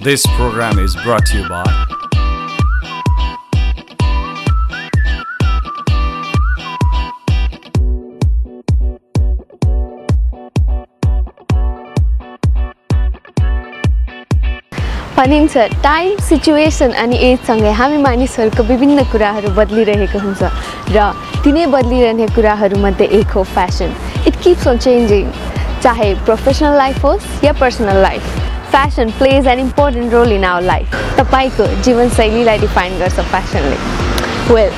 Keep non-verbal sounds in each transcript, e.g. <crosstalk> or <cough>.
This program is brought to you by भनिन्छ time situation अनि एजसँगै हामी मानिसहरूको विभिन्न कुराहरू बदलिरहेको हुन्छ र तिनै बदलिरहने कुराहरूमध्ये एक हो fashion it keeps on changing चाहे प्रोफेसनल लाइफ होस् या personal life Fashion plays an important role in our life तपाईँको जीवनशैलीलाई डिफाइन गर्छ फेसनले well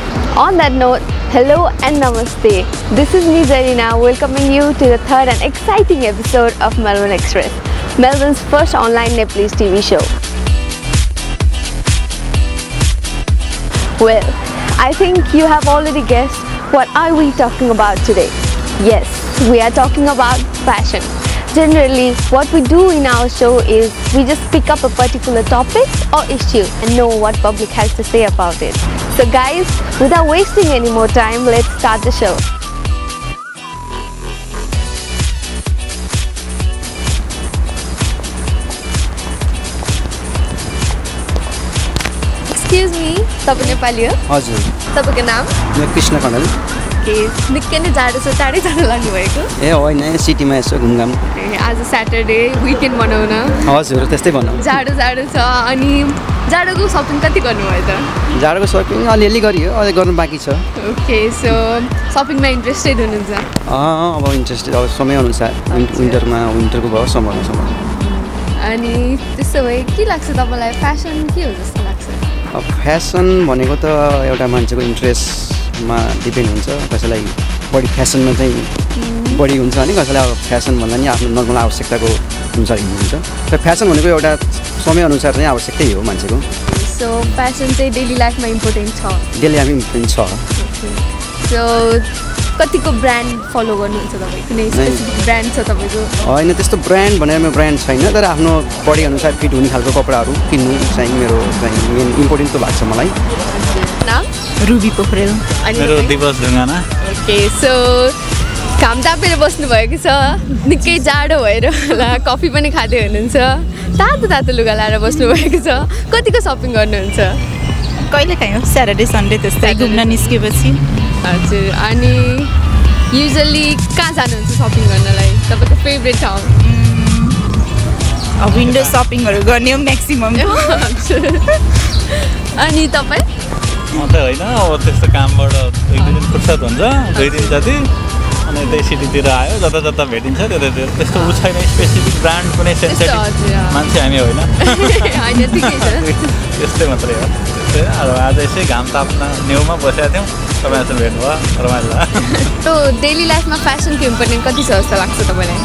on that note hello and नमस्ते this is me Zarina welcoming you to the third and exciting episode of Melbourne express Melbourne's first online Nepalese TV show. Well, I think you have already guessed what are we talking about today. Yes, we are talking about fashion. Generally, what we do in our show is we just pick up a particular topic or issue and know what public has to say about it. So guys, without wasting any more time, let's start the show. Excuse me तपाईँ नेपाली हो हजुर तपाईँको नाम म कृष्ण कणल के निकै नै जाडो छ टाढै जाडो लाग्नुभएको ए होइन सिटीमा यसो घुमघाम। ए, आज स्याटरडे विकेन्ड मनाउन। हजुर त्यस्तै भनौँ। जाडो जाडो छ अनि जाडोको सपिङ कति गर्नुभयो त? जाडोको सपिङ अलिअलि गरियो अझै गर्नु बाँकी छ। ओके सो सपिङमा इन्ट्रेस्टेड हुनुहुन्छ? अब इन्ट्रेस्टेड अब समयअनुसार विन- विन्टरमा विन्टरको भयो समरमा समर अनि त्यसो भए के लाग्छ तपाईँलाई? फेसन के हो जस्तो लाग्छ? अब फ्यासन भनेको त एउटा मान्छेको इन्ट्रेस्टमा डिपेन्ड हुन्छ कसैलाई बढी फ्यासनमा चाहिँ बढी हुन्छ अनि कसैलाई अब फ्यासन भन्दा नि आफ्नो नर्मल आवश्यकताको अनुसार हिँड्नुहुन्छ र फ्यासन भनेको एउटा समयअनुसार चाहिँ आवश्यकतै हो मान्छेको। सो फेसन चाहिँ डेली लाइफमा इम्पोर्टेन्ट छ। डेली हामी इम्पोर्टेन्ट छ। सो कतिको ब्रान्ड फलो गर्नुहुन्छ तपाईँ? कुनै ब्रान्ड छ तपाईँको? होइन त्यस्तो ब्रान्ड भनेर मेरो ब्रान्ड छैन तर आफ्नो बडी अनुसार फिट हुने खालको कपडाहरू किन्नु चाहिँ मेरो चाहिँ मेन इम्पोर्टेन्ट त भएको छ मलाई। नाम रुबी पोखरेल। अनि मेरो? दिवस ढुङ्गाना ओके सो घाम तापेर बस्नुभएको छ। निकै जाडो भएर होला कफी पनि खाँदै हुनुहुन्छ। तातो तातो लुगा लाएर बस्नुभएको छ। कतिको सपिङ गर्नुहुन्छ? कहिले काहीँ हो स्याटरडे सन्डे त्यस्तै. घुम्न निस्केपछि। हजुर अनि युजली कहाँ जानुहुन्छ सपिङ गर्नलाई? तपाईँको फेभरेट ठाउँ? विन्डो सपिङहरू गर्ने हो म्याक्सिमम् <laughs> अनि तपाईँ? म त होइन अब त्यस्तो कामबाट एक दुई दिन फुर्सद हुन्छ दुई दिन जति अनि त्यही सिटीतिर आयो जता जता भेटिन्छ त्यतातिर त्यस्तो ऊ छैन स्पेसिफिक ब्रान्ड कुनै सेन्सेटिभ। मान्छे हामी होइन। <laughs> त्यस्तै मात्रै हो। त्यस्तै अब आज यसै घाम ताप्न न्युमा बसेका थियौँ तपाईँसँग भेट भयो रमाइलो भयो। <laughs> तो डेली लाइफमा फेसनको इम्पोर्टेन्ट कति छ जस्तो लाग्छ तपाईँलाई?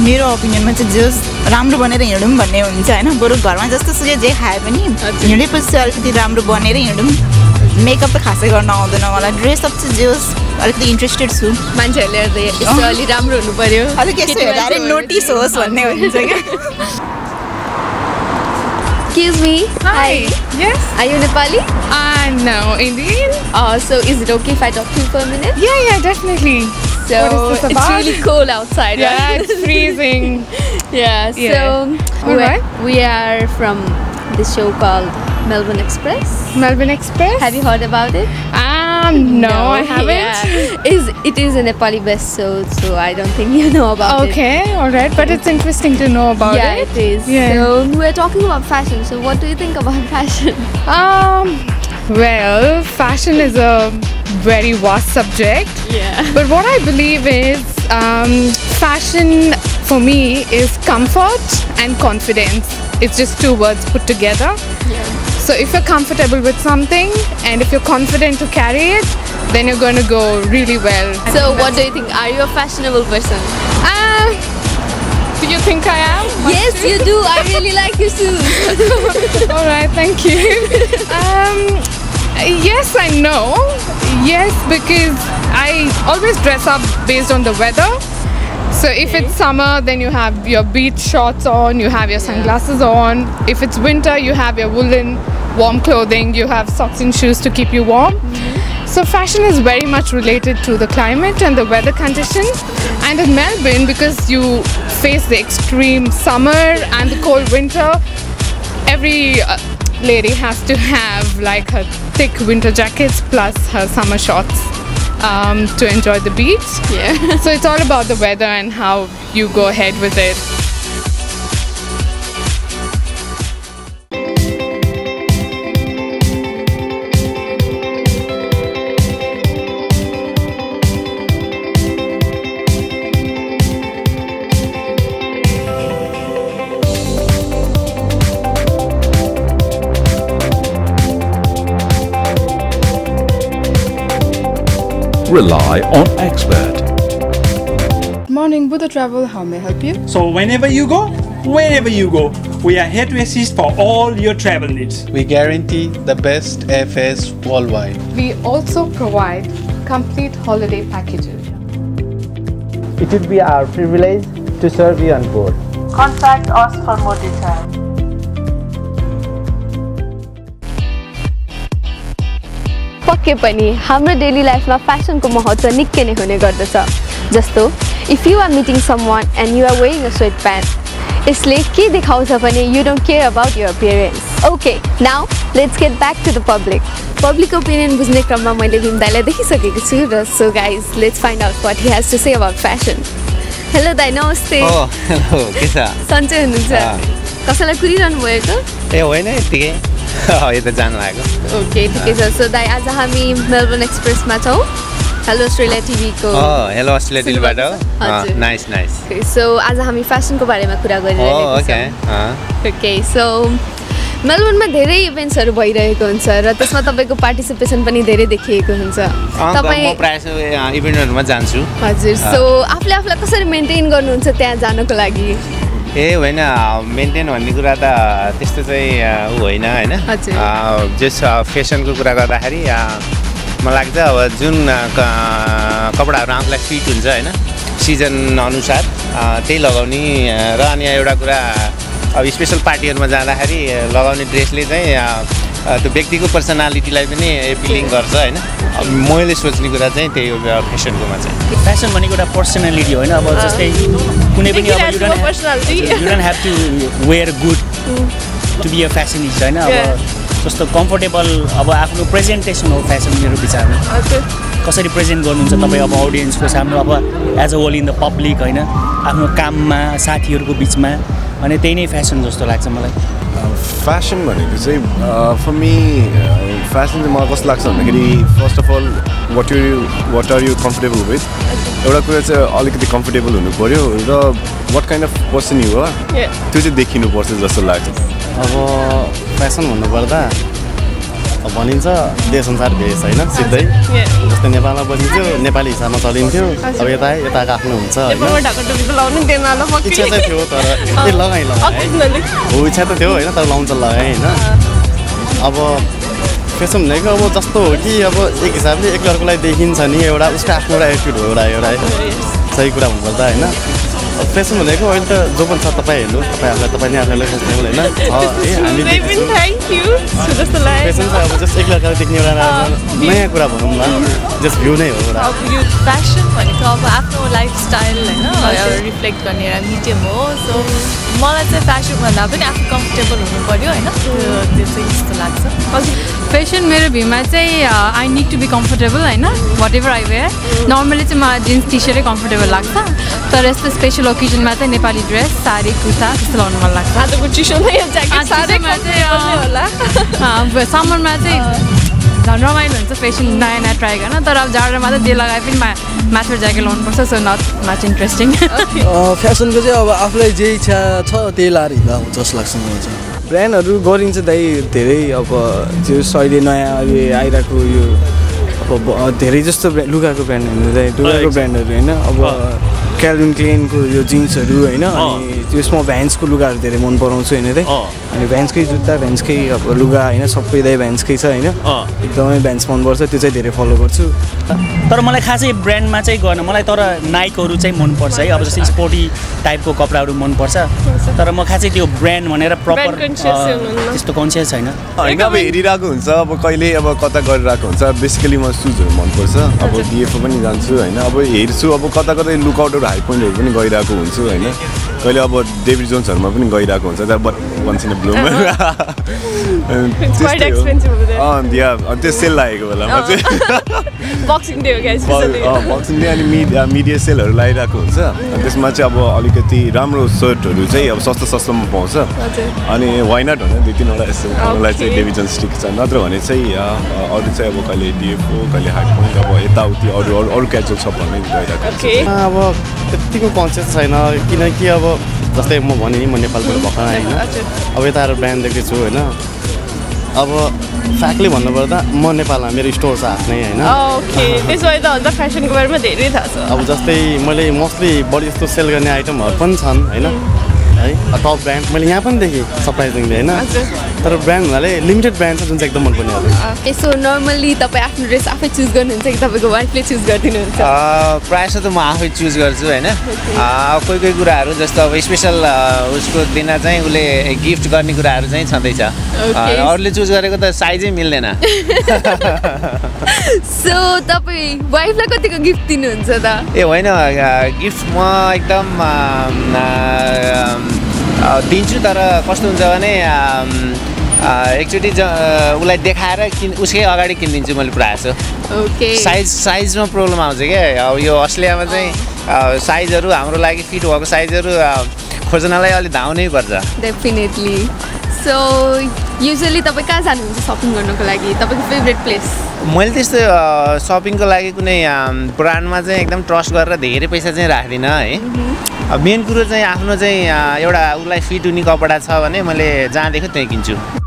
मेरो ओपिनियनमा चाहिँ जस राम्रो बनेर हिँडौँ भन्ने हुन्छ होइन बरु घरमा जस्तो सुकै जे खाए पनि। हिँडेपछि चाहिँ अलिकति राम्रो बनेर हिँडौँ मेकअप त खासै गर्न आउँदैन मलाई ड्रेसअप चाहिँ जे होस् अलिकति इन्ट्रेस्टेड छु मान्छेहरूले हेर्दा यसो अलि राम्रो हुनु पर्यो अलिक यसो हेर्दा अरे नोटिस होस् भन्ने हुन्छ क्या Excuse me. Hi. Yes. Are you Nepali? Uh, no, Indian. Uh, so is it okay if I talk to you for a minute? Yeah, yeah, definitely. So What is this it's really cold outside, Yeah, right? it's freezing. <laughs> yeah. Yeah. So right. we are from this show called Melbourne Express. Melbourne Express. Have you heard about it? Um, no, I haven't. Yeah. Is it is a Nepali best show, so I don't think <laughs> you know about it. Okay, all right, but it's interesting to know about yeah, it. it is. Yeah. So we're talking about fashion. So what do you think about <laughs> fashion? Um, well, fashion is a very vast subject. Yeah. But what I believe is um, fashion for me is comfort and confidence. It's just two words put together. So if you're comfortable with something and if you're confident to carry it, then you're going to go really well. So what do you think? Are you a fashionable person? Uh, do you think I am? Yes, you do. I really <laughs> like your shoes. All right, thank you. <laughs> um, yes, I know. Yes, because I always dress up based on the weather. So if it's summer, then you have your beach shorts on, you have your sunglasses on. If it's winter, you have your woolen warm clothing, you have socks and shoes to keep you warm. So fashion is very much related to the climate and the weather conditions. And in Melbourne, because you face the extreme summer and the cold winter, every uh, lady has to have like her thick winter jackets plus her summer shorts um, to enjoy the beach. Yeah. So it's all about the weather and how you go ahead with it. Rely on expert. Morning, Buddha Travel. How may I help you? So whenever you go, wherever you go, we are here to assist for all your travel needs. We guarantee the best airfares worldwide. We also provide complete holiday packages. It would be our privilege to serve you on board. Contact us for more details. पक्कै पनि हाम्रो daily लाइफमा फेसनको महत्त्व निकै नै हुने गर्दछ। जस्तो if you are meeting someone and you are wearing a sweat pant यसले के देखाउँछ भने you don't care about your appearance okay now let's get back to the public public opinion बुझ्ने क्रममा मैले भीम दाईलाई देखिसकेको छु र so guys let's find out what he has to say about fashion hello दाई नमस्ते। <laughs> हो हेलो के छ? सन्चै हुनुहुन्छ? कसैलाई कुरिरहनु भएको? ए होइन यत्तिकै। <laughs> यता जानु लागेको। ओके ठिकै छ। सो दाई आज हामी मेलबर्न एक्सप्रेसमा छौँ। हेलो अस्ट्रेलिया टिभीको हेलो अस्ट्रेलिया टिभीबाट नाइस नाइस सो आज हामी फेसनको बारेमा कुरा गरिरहेको ओके छौँ। ओके सो मेलबर्नमा धेरै इभेन्ट्सहरू भइरहेको हुन्छ र त्यसमा तपाईँको पार्टिसिपेसन पनि धेरै देखिएको हुन्छ। म तपाईँ इभेन्टहरूमा जान्छु। हजुर। सो आफूले आफूलाई कसरी मेन्टेन गर्नुहुन्छ त्यहाँ जानको लागि? ए होइन मेन्टेन भन्ने कुरा त त्यस्तो चाहिँ होइन होइन। जस फेसनको कुरा गर्दाखेरि मलाई लाग्छ अब जुन कपडाहरू आफूलाई फिट हुन्छ होइन सिजन अनुसार त्यही लगाउने र अनि एउटा कुरा अब स्पेसल पार्टीहरूमा जाँदाखेरि लगाउने ड्रेसले चाहिँ त्यो व्यक्तिको पर्सनालिटीलाई पनि एपिलिङ गर्छ होइन। अब मैले सोच्ने कुरा चाहिँ त्यही हो फेसनकोमा चाहिँ। फेसन भनेको एउटा पर्सनालिटी होइन? अब जस्तै कुनै पनि अब. You don't have to wear good to be a fashionist होइन अब जस्तो कम्फोर्टेबल अब आफ्नो प्रेजेन्टेसन हो फेसन मेरो विचारमा। कसरी प्रेजेन्ट गर्नुहुन्छ तपाईँ अब अडियन्सको सामु अब as a whole in the public होइन? आफ्नो काममा साथीहरूको बिचमा अनि त्यही नै फेसन जस्तो लाग्छ मलाई। फेसन भनेको चाहिँ फर मी फेसन चाहिँ मलाई कस्तो लाग्छ भन्दाखेरि first of all what you what are you comfortable with एउटा कुरा चाहिँ अलिकति कम्फर्टेबल हुनु पऱ्यो र what kind of person you हो त्यो चाहिँ देखिनुपर्छ जस्तो लाग्छ। अब फेसन भन्नुपर्दा अब भनिन्छ देश अनुसार भेष होइन? सिधै। जस्तै नेपालमा बसिन्थ्यो नेपाली हिसाबमा चलिन्थ्यो। अब यता यताको आफ्नो हुन्छ इच्छा चाहिँ थियो तर ए लगाएँ लगाएँ। हो इच्छा त थियो होइन? तर लाउनु चाहिँ लगाएँ होइन? अब फेसन भनेको अब जस्तो हो कि अब एक हिसाबले एक अर्कोलाई देखिन्छ नि एउटा उसको आफ्नो एउटा एटिट्युड हो एउटा एउटा सही कुरा भन्नुपर्दा होइन? फेसन भनेको अहिले त जो पनि छ तपाईँ हेर्नु। तपाईँ आफूलाई तपाईँ नै आफूलाई फेसन होइन। फेसन चाहिँ अब जस्ट एक अर्कालाई देख्ने एउटा नयाँ कुरा भनौँ न। जस्ट भ्यू नै हो एउटा। फेसन भनेको अब आफ्नो लाइफस्टाइल होइन रिफ्लेक्ट गर्ने एउटा मिडियम हो। सो मलाई चाहिँ फेसन भन्दा पनि आफू कम्फर्टेबल हुनु पऱ्यो होइन? त्यो त्यो चाहिँ जस्तो लाग्छ। फेसन मेरो भ्यूमा चाहिँ I need to be comfortable होइन? Whatever I wear normally चाहिँ मलाई जिन्स टी सर्टै कम्फर्टेबल लाग्छ। तर यस्तो स्पेसल ओकेजनमा चाहिँ नेपाली ड्रेस साडी कुर्ता त्यस्तो लगाउनु मन लाग्छ आजको चिसोमा यो ज्याकेट साह्रै comfortable होला समरमा चाहिँ झन् रमाइलो हुन्छ फेसन नयाँ नयाँ ट्राई गर्न तर अब जाडोमा चाहिँ जे लगाए पनि मा माथि ज्याकेट लाउनुपर्छ सो नट नट इन्ट्रेस्टिङ फेसनको चाहिँ अब आफूलाई जे इच्छा छ त्यही लाएर हिँड्दा हुन्छ जस्तो लाग्छ मलाई चाहिँ ब्रान्डहरू गरिन्छ दाइ धेरै अब त्यो अहिले नयाँ अहिले आइरहेको यो अब धेरै जस्तो लुगाको ब्रान्डहरू दाइ लुगाको ब्रान्डहरू होइन अब क्यालभिन क्लेनको यो जिन्सहरू होइन? अनि त्यसमा भ्यान्सको लुगाहरू धेरै मन पराउँछु होइन दाइ अनि भ्यान्सकै जुत्ता भ्यान्सकै अब लुगा होइन? सबै दाइ भ्यान्सकै छ होइन? एकदमै भ्यान्स मनपर्छ त्यो चाहिँ धेरै फलो गर्छु। तर मलाई खासै ब्रान्डमा चाहिँ गर्न मलाई तर नाइकहरू चाहिँ मनपर्छ है? अब जस्तै स्पोर्टी टाइपको कपडाहरू मनपर्छ। तर म खासै त्यो ब्रान्ड भनेर प्रपर। त्यस्तो कन्सियस छैन। होइन अब हेरिरहेको हुन्छ अब कहिले अब कता गरिरहेको हुन्छ बेसिकली म सुजहरू मनपर्छ। अब डिएफओ पनि जान्छु होइन? अब हेर्छु अब कता कतै लुकआउटहरू हाई पोइन्टहरू पनि गइरहेको हुन्छु होइन। कहिले अब डेभिड जोन्सहरूमा पनि गइरहेको हुन्छ तर but once in bloom Quite expensive over there. या त्यो सेल लागेको बेलामा चाहिँ। बक्सिङ <laughs> डे अनि मिडिया मिडिया सेलहरू लगाइरहेको हुन्छ। अनि त्यसमा चाहिँ अब अलिकति राम्रो सर्टहरू चाहिँ अब सस्तो सस्तोमा पाउँछ। अनि वाइ नट होइन दुई तिनवटा यस्तो मलाई चाहिँ डेभिजन स्टिक छ। नत्र भने चाहिँ अ, अरू चाहिँ अब कहिले डिएफओ कहिले हाइट पोइन्ट अब यताउति अरू अरू अरू क्याजुअल सपहरूमै गइरहेको हुन्छ। अब त्यत्तिको कन्सियस छैन किनकि अब जस्तै म भने नि म नेपालबाट भर्खर आएँ होइन अब यता आएर ब्रान्ड देख्दैछु होइन। अब फ्याक्टली भन्नुपर्दा म नेपालमा मेरो स्टोर छ आफ्नै होइन। फेसनको <laughs> बारेमा धेरै थाहा छ। अब जस्तै मैले मोस्टली बढी जस्तो सेल गर्ने आइटमहरू पनि छन् होइन। है। टप ब्रान्ड मैले यहाँ पनि देखेँ सरप्राइजिङली होइन? तर ब्रान्ड हुनाले लिमिटेड ब्रान्ड छ जुन चाहिँ एकदम मनपर्ने अब यसो नर्मल्ली तपाईँ आफ्नो ड्रेस आफै चुज गर्नुहुन्छ कि तपाईँको वाइफले चुज गरिदिनुहुन्छ? प्रायः जस्तो त म आफै चुज गर्छु होइन? कोही कोही कुराहरू जस्तो अब स्पेसल उसको दिन चाहिँ उसले गिफ्ट गर्ने कुराहरू चाहिँ छँदैछ. अरूले चुज गरेको त साइजै मिल्दैन। <laughs> सो तपाईँ वाइफलाई कतिको गिफ्ट दिनुहुन्छ त? ए होइन गिफ्ट म एकदम दिन्छु तर कस्तो हुन्छ भने एकचोटि ज उसलाई देखाएर किन उसकै अगाडि किनिदिन्छु मैले प्रायः जस्तो ओके। साइज साइजमा प्रब्लम आउँछ क्या। अब यो अस्ट्रेलियामा चाहिँ साइजहरू हाम्रो लागि फिट भएको साइजहरू खोज्नलाई अलिक धाउनै पर्छ। डेफिनेटली सो युजली तपाईँ कहाँ जानुहुन्छ सपिङ गर्नको लागि? तपाईँको फेभरेट प्लेस मैले त्यस्तो सपिङको लागि कुनै ब्रान्डमा चाहिँ एकदम ट्रस्ट गरेर धेरै पैसा चाहिँ राख्दिनँ है। अब मेन कुरो चाहिँ आफ्नो चाहिँ एउटा उसलाई फिट हुने कपडा छ भने मैले जहाँ देख्यो त्यहीँ किन्छु।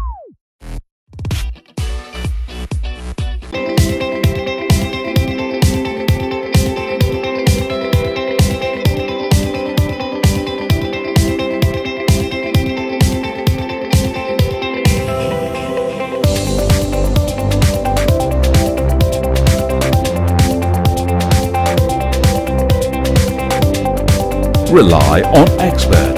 Rely on expert.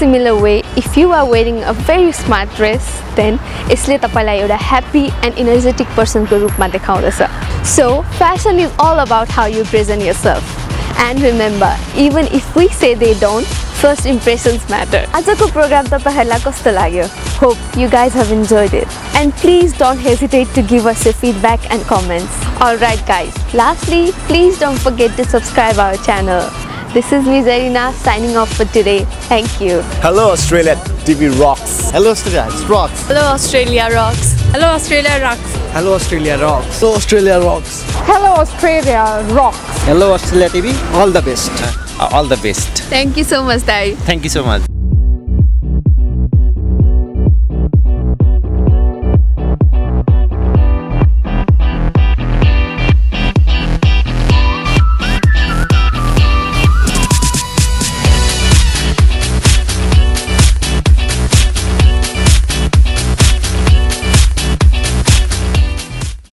Similar way, if you are wearing a very smart dress, then यसले तपाईँलाई एउटा ह्याप्पी एन्ड इनर्जेटिक पर्सनको रूपमा देखाउँदछ so fashion is all about how you present yourself and remember even if we say they don't first impressions matter आजको programme तपाईँहरूलाई कस्तो लाग्यो hope you guys have enjoyed it and please don't hesitate to give us a feedback and comments all right guys lastly please don't forget to subscribe our channel This is me Zarina signing off for today. Thank you. Hello Australia, TV rocks. Hello Australia, it rocks. Hello Australia rocks. Hello Australia rocks. Hello Australia rocks. So Australia rocks. Hello Australia rocks. Hello Australia TV, all the best. Uh, all the best Thank you so much, Dai. thank you so much